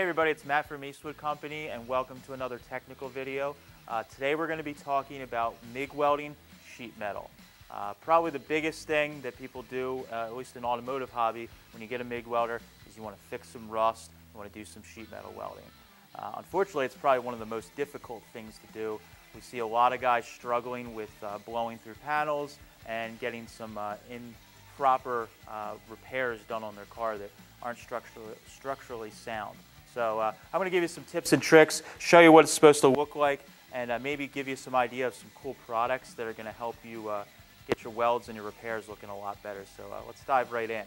Hey everybody, it's Matt from Eastwood Company and welcome to another technical video. Uh, today we're going to be talking about MIG welding sheet metal. Uh, probably the biggest thing that people do, uh, at least in automotive hobby, when you get a MIG welder is you want to fix some rust, you want to do some sheet metal welding. Uh, unfortunately, it's probably one of the most difficult things to do. We see a lot of guys struggling with uh, blowing through panels and getting some uh, improper repairs done on their car that aren't structurally, structurally sound. So uh, I'm going to give you some tips and tricks, show you what it's supposed to look like, and uh, maybe give you some idea of some cool products that are going to help you uh, get your welds and your repairs looking a lot better. So uh, let's dive right in.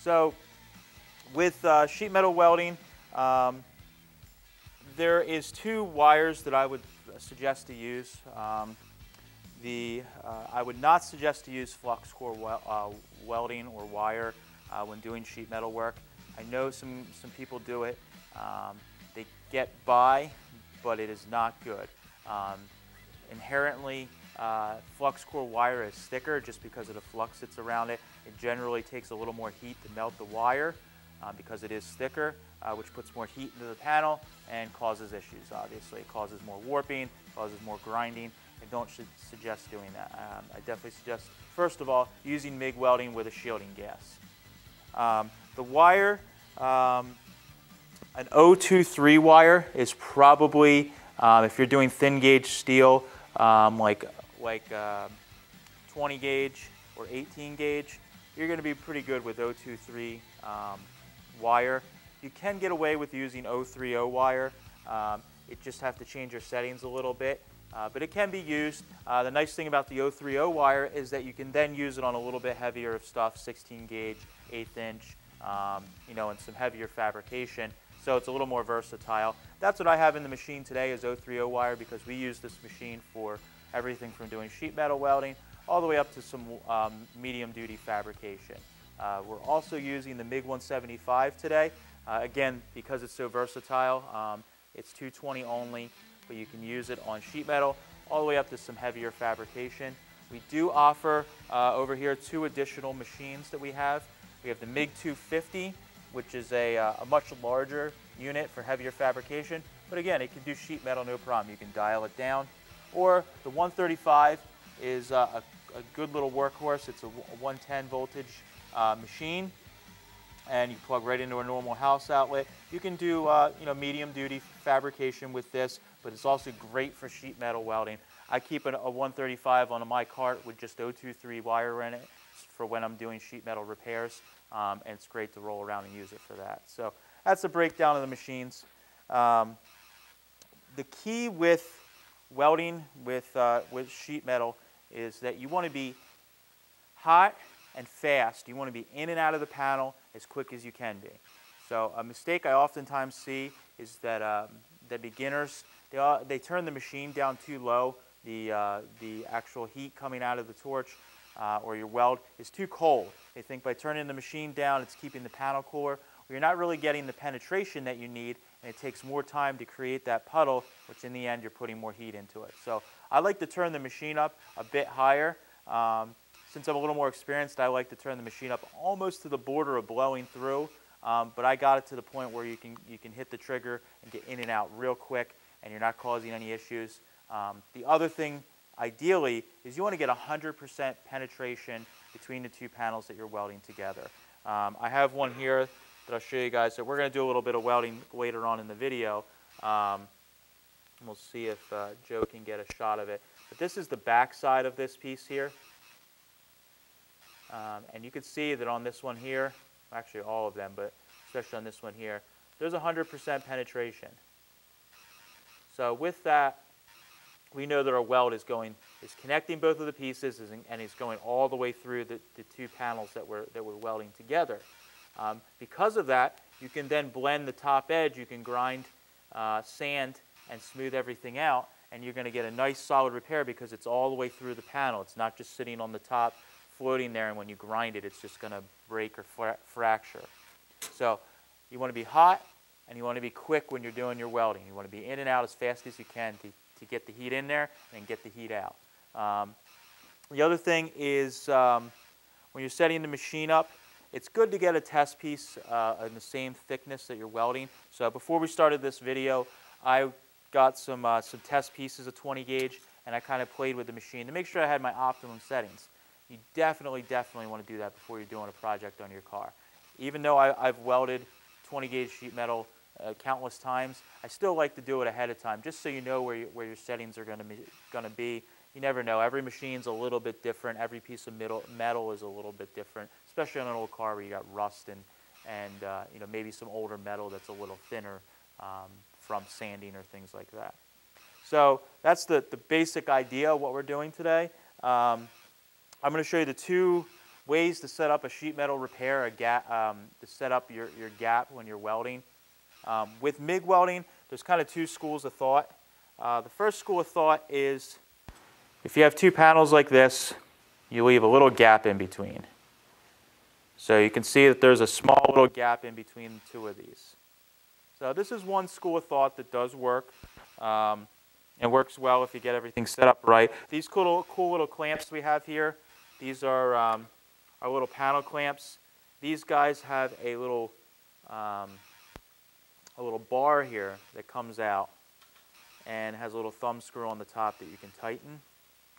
So with uh, sheet metal welding, um, there is two wires that I would suggest to use. Um, the, uh, I would not suggest to use flux core wel welding or wire when doing sheet metal work. I know some, some people do it. Um, they get by, but it is not good. Um, inherently, uh, flux core wire is thicker just because of the flux that's around it. It generally takes a little more heat to melt the wire uh, because it is thicker, uh, which puts more heat into the panel and causes issues, obviously. It causes more warping, causes more grinding. I don't suggest doing that. Um, I definitely suggest, first of all, using MIG welding with a shielding gas. Um, the wire, um, an 023 wire is probably, um, if you're doing thin gauge steel, um, like, like uh, 20 gauge or 18 gauge, you're going to be pretty good with 023 um, wire. You can get away with using 030 wire. Um, it just have to change your settings a little bit. Uh, but it can be used. Uh, the nice thing about the 030 wire is that you can then use it on a little bit heavier of stuff, 16 gauge, 8th inch, um, you know, and some heavier fabrication. So it's a little more versatile. That's what I have in the machine today is 030 wire because we use this machine for everything from doing sheet metal welding all the way up to some um, medium duty fabrication. Uh, we're also using the MIG 175 today. Uh, again, because it's so versatile, um, it's 220 only, but you can use it on sheet metal all the way up to some heavier fabrication. We do offer uh, over here two additional machines that we have. We have the MIG 250, which is a, uh, a much larger unit for heavier fabrication. But again, it can do sheet metal no problem. You can dial it down. Or the 135 is uh, a, a, good little workhorse. It's a 110 voltage uh, machine and you plug right into a normal house outlet. You can do uh, you know medium duty fabrication with this, but it's also great for sheet metal welding. I keep a 135 on my cart with just 023 wire in it for when I'm doing sheet metal repairs, um, and it's great to roll around and use it for that. So that's a breakdown of the machines. Um, the key with welding with, uh, with sheet metal is that you want to be hot and fast. You want to be in and out of the panel as quick as you can be. So a mistake I oftentimes see is that um, the beginners, they, all, they turn the machine down too low. The, uh, the actual heat coming out of the torch uh, or your weld is too cold. They think by turning the machine down, it's keeping the panel cooler. You're not really getting the penetration that you need, and it takes more time to create that puddle, which in the end, you're putting more heat into it. So I like to turn the machine up a bit higher. Um, since I'm a little more experienced, I like to turn the machine up almost to the border of blowing through. Um, but I got it to the point where you can, you can hit the trigger and get in and out real quick, and you're not causing any issues. Um, the other thing ideally is you want to get 100% penetration between the two panels that you're welding together. Um, I have one here that I'll show you guys. So we're going to do a little bit of welding later on in the video. Um, we'll see if uh, Joe can get a shot of it. But this is the back side of this piece here. Um, and you can see that on this one here, actually all of them, but especially on this one here, there's 100% penetration. So with that, we know that our weld is going is connecting both of the pieces and is going all the way through the, the two panels that we're, that we're welding together. Um, because of that, you can then blend the top edge, you can grind uh, sand and smooth everything out, and you're going to get a nice solid repair because it's all the way through the panel. It's not just sitting on the top, floating there, and when you grind it, it's just going to break or fra fracture. So you want to be hot, and you want to be quick when you're doing your welding. You want to be in and out as fast as you can to to get the heat in there and get the heat out. Um, the other thing is um, when you're setting the machine up, it's good to get a test piece uh, in the same thickness that you're welding. So before we started this video, I got some, uh, some test pieces of 20 gauge and I kind of played with the machine to make sure I had my optimum settings. You definitely, definitely want to do that before you're doing a project on your car. Even though I, have welded 20 gauge sheet metal uh, countless times, I still like to do it ahead of time just so you know where, you, where your settings are going to be. You never know. Every machine's a little bit different. Every piece of metal, metal is a little bit different, especially on an old car where you got rust and, and uh, you know, maybe some older metal that's a little thinner um, from sanding or things like that. So that's the, the basic idea of what we're doing today. Um, I'm going to show you the two ways to set up a sheet metal repair, a gap, um, to set up your, your gap when you're welding. Um, with MIG welding, there's kind of two schools of thought. Uh, the first school of thought is if you have two panels like this, you leave a little gap in between. So you can see that there's a small little gap in between the two of these. So this is one school of thought that does work. Um, and works well if you get everything set up right. These cool, cool little clamps we have here, these are um, our little panel clamps. These guys have a little, um, a little bar here that comes out and has a little thumb screw on the top that you can tighten,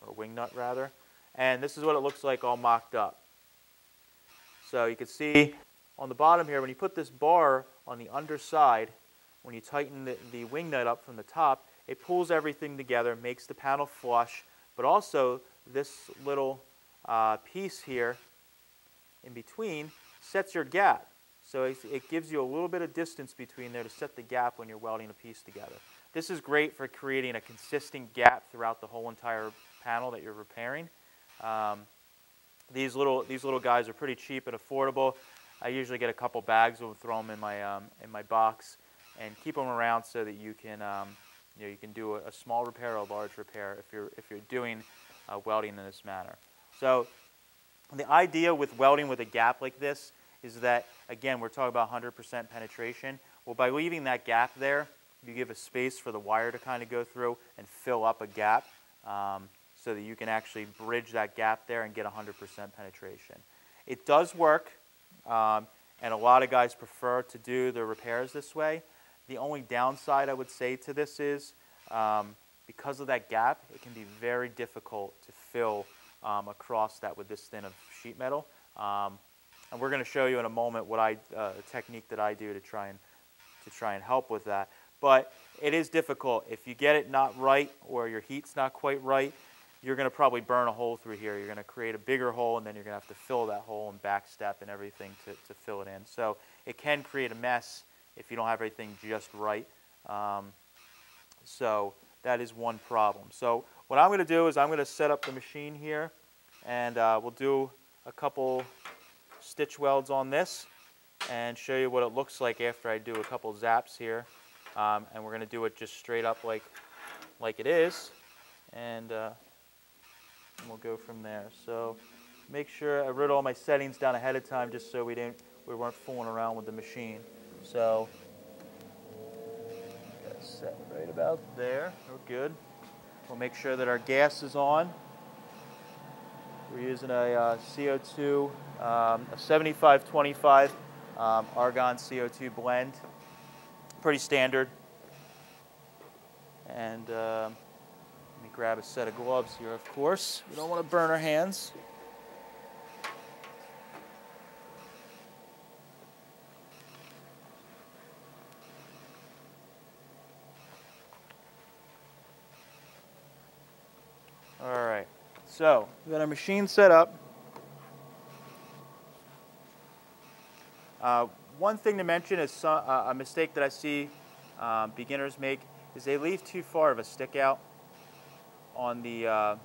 or wing nut rather. And this is what it looks like all mocked up. So you can see on the bottom here, when you put this bar on the underside, when you tighten the, the wing nut up from the top, it pulls everything together, makes the panel flush, but also this little uh, piece here in between sets your gap. So it, gives you a little bit of distance between there to set the gap when you're welding a piece together. This is great for creating a consistent gap throughout the whole entire panel that you're repairing. Um, these little these little guys are pretty cheap and affordable. I usually get a couple bags and throw them in my um, in my box and keep them around so that you can um, you know, you can do a, a, small repair or a large repair if you're, if you're doing uh, welding in this manner. So the idea with welding with a gap like this is that, again, we're talking about 100% penetration. Well, by leaving that gap there, you give a space for the wire to kind of go through and fill up a gap um, so that you can actually bridge that gap there and get 100% penetration. It does work, um, and a lot of guys prefer to do their repairs this way. The only downside I would say to this is um, because of that gap, it can be very difficult to fill um, across that with this thin of sheet metal. And we're going to show you in a moment what I, uh, a technique that I do to try and to try and help with that. But it is difficult. If you get it not right or your heat's not quite right, you're going to probably burn a hole through here. You're going to create a bigger hole, and then you're going to have to fill that hole and backstep and everything to, to fill it in. So it can create a mess if you don't have everything just right. Um, so that is one problem. So what I'm going to do is I'm going to set up the machine here and uh, we'll do a couple stitch welds on this and show you what it looks like after I do a couple zaps here. Um, and we're going to do it just straight up like, like it is. And uh, we'll go from there. So make sure I wrote all my settings down ahead of time just so we didn't we weren't fooling around with the machine. So, set right about there. We're good. We'll make sure that our gas is on. We're using a uh, CO2, um, a 7525 um, argon CO2 blend. Pretty standard. And uh, let me grab a set of gloves here, of course. We don't want to burn our hands. All right, so we've got our machine set up. Uh, one thing to mention is uh, a mistake that I see um, beginners make is they leave too far of a stick out on the uh,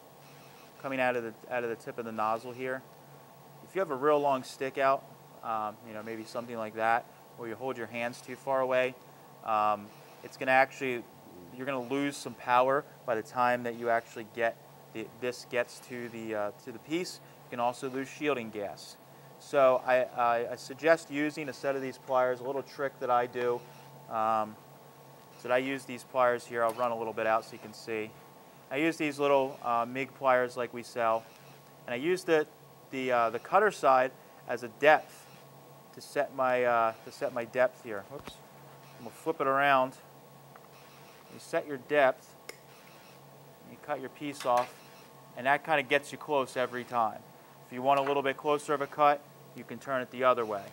coming out of the out of the tip of the nozzle here. If you have a real long stick out, um, you know maybe something like that, where you hold your hands too far away, um, it's going to actually you're going to lose some power by the time that you actually get the, this gets to the, uh, to the piece. You can also lose shielding gas. So I, I, I, suggest using a set of these pliers, a little trick that I do. Um, so I use these pliers here. I'll run a little bit out so you can see. I use these little uh, MIG pliers like we sell. And I use the, the, uh, the cutter side as a depth to set my, uh, to set my depth here. Whoops. I'm gonna flip it around. You set your depth, you cut your piece off, and that kind of gets you close every time. If you want a little bit closer of a cut, you can turn it the other way.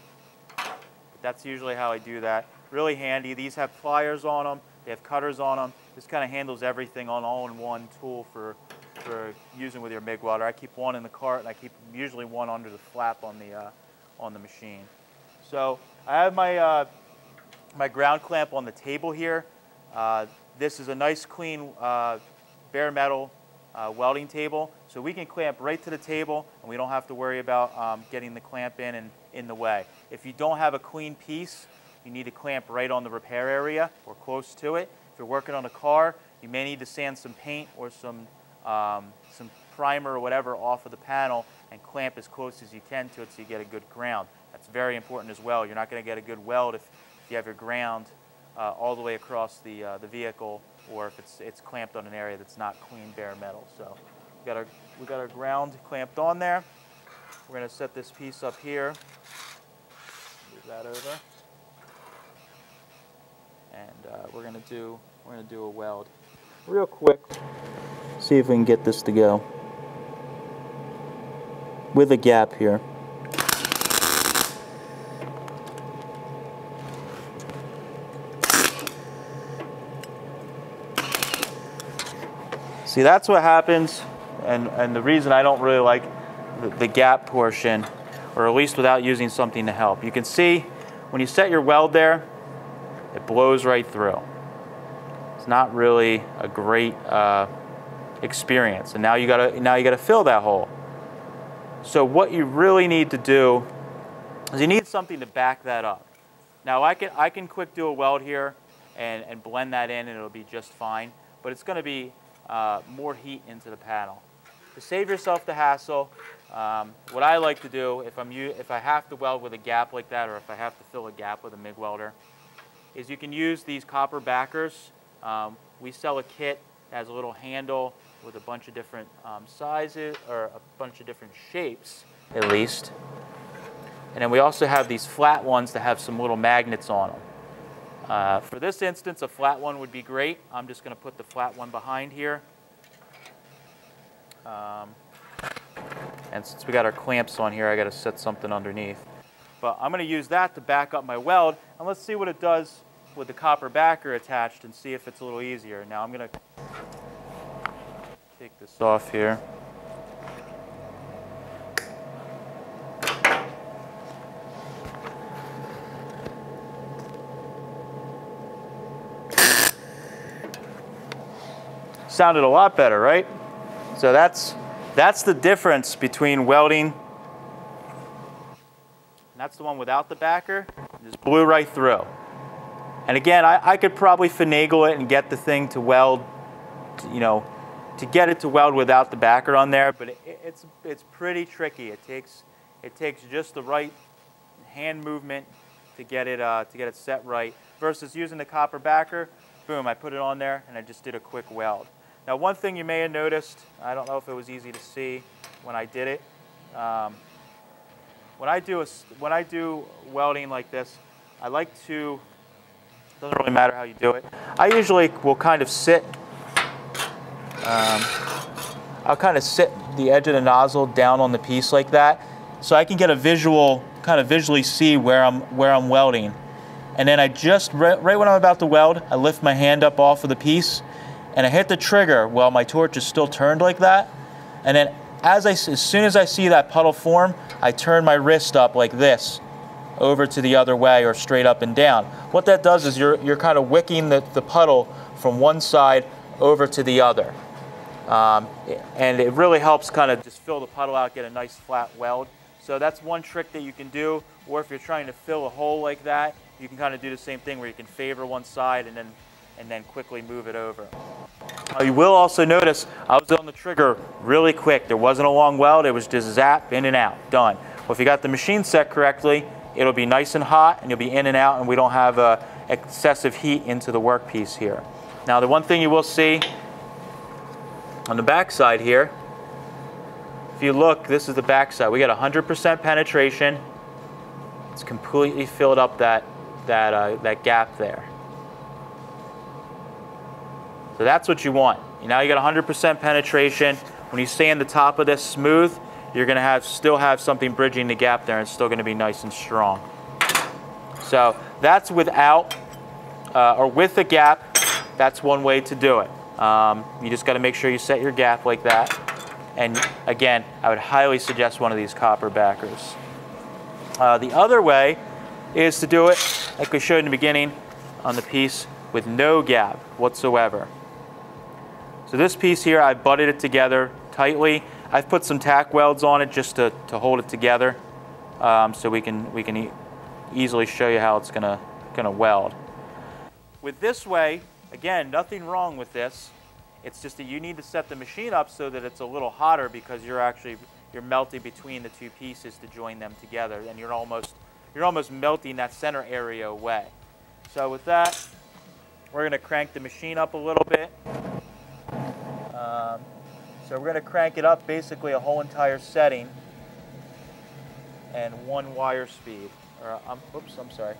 But that's usually how I do that. Really handy. These have pliers on them. They have cutters on them. This kind of handles everything on all-in-one tool for, for using with your MIG welder. I keep one in the cart, and I keep usually one under the flap on the, uh, on the machine. So I have my, uh, my ground clamp on the table here. Uh, this is a nice clean uh, bare metal uh, welding table. So we can clamp right to the table and we don't have to worry about um, getting the clamp in and in the way. If you don't have a clean piece, you need to clamp right on the repair area or close to it. If you're working on a car, you may need to sand some paint or some, um, some primer or whatever off of the panel and clamp as close as you can to it so you get a good ground. That's very important as well. You're not going to get a good weld if, if you have your ground uh, all the way across the, uh, the vehicle or if it's, it's clamped on an area that's not clean bare metal. So we got our, we got our ground clamped on there. We're to set this piece up here. Move that over. And uh, we're to do we're to do a weld real quick. See if we can get this to go with a gap here. See, that's what happens, and, and the reason I don't really like the, the gap portion, or at least without using something to help. You can see when you set your weld there, it blows right through. It's not really a great uh, experience, and now you gotta now you gotta fill that hole. So what you really need to do is you need something to back that up. Now I can I can quick do a weld here and, and blend that in, and it'll be just fine. But it's going to be uh, more heat into the panel. To save yourself the hassle, um, what I like to do if, I'm if I have to weld with a gap like that or if I have to fill a gap with a MIG welder, is you can use these copper backers. Um, we sell a kit that has a little handle with a bunch of different um, sizes or a bunch of different shapes at least. And then we also have these flat ones that have some little magnets on them. Uh, for this instance, a flat one would be great. I'm just going to put the flat one behind here. Um, and since we got our clamps on here, I got to set something underneath. But I'm going to use that to back up my weld, and let's see what it does with the copper backer attached and see if it's a little easier. Now I'm going to take this off here. Sounded a lot better, right? So that's, that's the difference between welding. That's the one without the backer. Just blew right through. And again, I, I could probably finagle it and get the thing to weld, you know, to get it to weld without the backer on there, but it, it's, it's pretty tricky. It takes, it takes just the right hand movement to get it, uh, to get it set right versus using the copper backer. Boom, I put it on there and I just did a quick weld. Now one thing you may have noticed, I don't know if it was easy to see when I did it, um, when I do a, when I do welding like this, I like to, it doesn't really matter how you do it, I usually will kind of sit, um, I'll kind of sit the edge of the nozzle down on the piece like that so I can get a visual, kind of visually see where I'm, where I'm welding. And then I just, right, right when I'm about to weld, I lift my hand up off of the piece and I hit the trigger while my torch is still turned like that. And then as, I, as soon as I see that puddle form, I turn my wrist up like this over to the other way or straight up and down. What that does is you're, you're kind of wicking the, the puddle from one side over to the other. Um, and it really helps kind of just fill the puddle out, get a nice flat weld. So that's one trick that you can do. Or if you're trying to fill a hole like that, you can kind of do the same thing where you can favor one side and then and then quickly move it over. Uh, you will also notice I was on the trigger really quick. There wasn't a long weld. It was just zap, in and out, done. Well, if you got the machine set correctly, it'll be nice and hot and you'll be in and out and we don't have uh, excessive heat into the workpiece here. Now the one thing you will see on the back side here, if you look, this is the back side. We got 100% penetration. it's completely filled up that, that, uh, that gap there. So that's what you want. Now you got 100% penetration. When you sand the top of this smooth, you're gonna have still have something bridging the gap there and it's still gonna be nice and strong. So that's without uh, or with a gap, that's one way to do it. Um, you just gotta make sure you set your gap like that. And again, I would highly suggest one of these copper backers. Uh, the other way is to do it like we showed in the beginning on the piece with no gap whatsoever. So this piece here, I've butted it together tightly. I've put some tack welds on it just to, to hold it together um, so we can, we can e easily show you how it's gonna, gonna weld. With this way, again, nothing wrong with this. It's just that you need to set the machine up so that it's a little hotter because you're actually you're melting between the two pieces to join them together, and you're almost you're almost melting that center area away. So with that, we're going to crank the machine up a little bit. Um, so we're going to crank it up basically a whole entire setting and one wire speed. Or um, oops, I'm sorry.